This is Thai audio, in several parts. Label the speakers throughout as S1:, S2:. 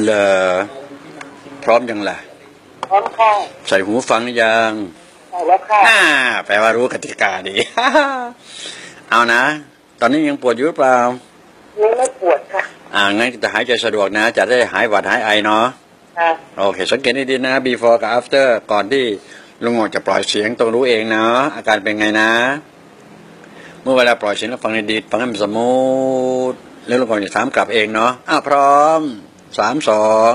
S1: เหรอพร้อมยังล่ะ
S2: พร้อมค่ะ
S1: ใส่หูฟังหรือยัง
S2: ใช่แล้วค่ะ
S1: อ่าแปลว่ารู้กติกาดีเอานะ ตอนนี้ยังปวดอยู่หรือเปล่า
S2: นี่ไม่ปวดค่ะ
S1: อ่างั้นจะหายใจสะดวกนะ จะได้หายหวัดหายไอเนาะ
S2: ค่ะ
S1: โอเค สังเกตให้ดีนะ before กับ after ก่อนที่ลุงงอกจะปล่อยเสียงต้องรู้เองนะอาการเป็นไงนะ เมื่อเวลาปล่อยเสียงแล้วฟังให้ดีฟังให้มันสมูทแล้วลุงงอกจะถามกลับเองเนาะอะพร้อม สามสอง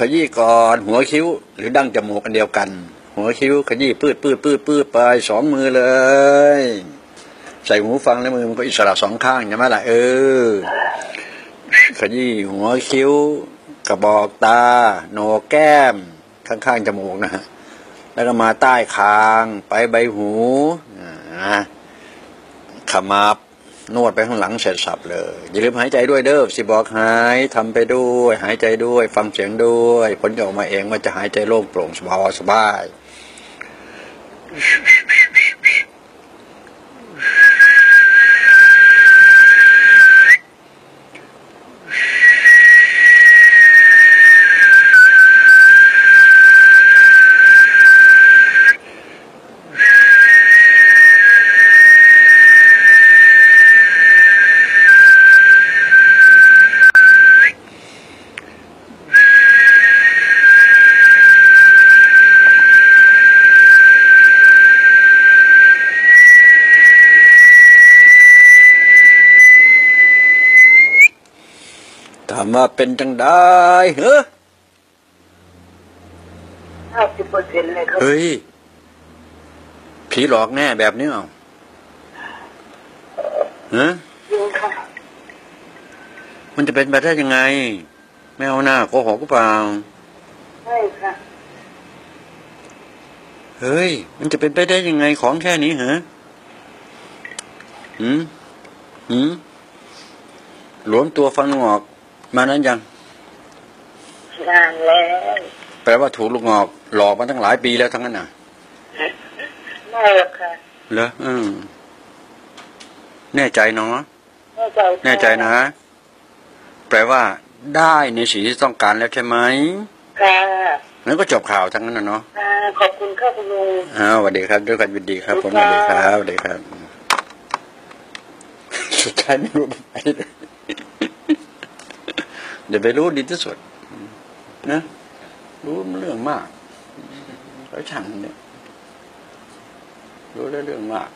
S1: ขยี้ก่อนหัวคิ้ว หรือดั้งจมูกกันเดียวกัน หัวคิ้วขยี้ปืดปืดปืดปืดไปสองมือเลย ใส่หูฟังแล้วมือมันก็อิสระสองข้างใช่ไหมล่ะเออ ขยี้หัวคิ้ว กระบอกตา โหนกแก้ม ข้างๆจมูกนะฮะแล้วก็มาใต้คาง ไปใบหูอ่าขมับ นวดไปข้างหลังเสร็จสับเลย อย่าลืมหายใจด้วยเด้อสิบอกหายทำไปด้วย หายใจด้วย ฟังเสียงด้วย ผลจะออกมาเองว่าจะหายใจโล่งโปร่งสบายสบาย มว่าเป็นจังได้เฮ้อ
S2: ห้าสิบเปอร์เซ็นต์เลยครับ
S1: เฮ้ย ผีหลอกแน่แบบนี้เอาฮะ
S2: จริงค่ะ
S1: มันจะเป็นไปได้ยังไง ไม่เอาหน้าโกหกก็เปล่า
S2: ใช่ค่ะ
S1: เฮ้ย มันจะเป็นไปได้ยังไงของแค่นี้เหรอหืมหืมหลวมตัวฟันงอก มานั้นยัง
S2: นานแล้ว
S1: แปลว่าถูกลูกงอกหลอกมาตั้งหลายปีแล้วทั้งนั้นน่ะ
S2: ไม่หรอกค่ะ
S1: เหรออืมแน่ใจเนาะ
S2: แน่ใจค่ะ
S1: แน่ใจนะ แปลว่าได้ในสิ่งที่ต้องการแล้วใช่ไหม
S2: ค่ะ
S1: งั้นก็จบข่าวทั้งนั้นนะเนาะ
S2: ค่ะขอบคุณค่ะคุณลุง
S1: อ้าวสวัสดีครับ ด้วยความยินดีครับ ผมส
S2: สวั
S1: วัส
S2: สดี
S1: ดีค
S2: ครั
S1: รับบสวัสดีครับ สุดท้ายไม่รู้ไปไหน เลยเดี๋ยวไปรู้ดีที่สุดนะรู้เรื่องมากแล้วช่างเนี่ยรู้ได้เรื่องมาก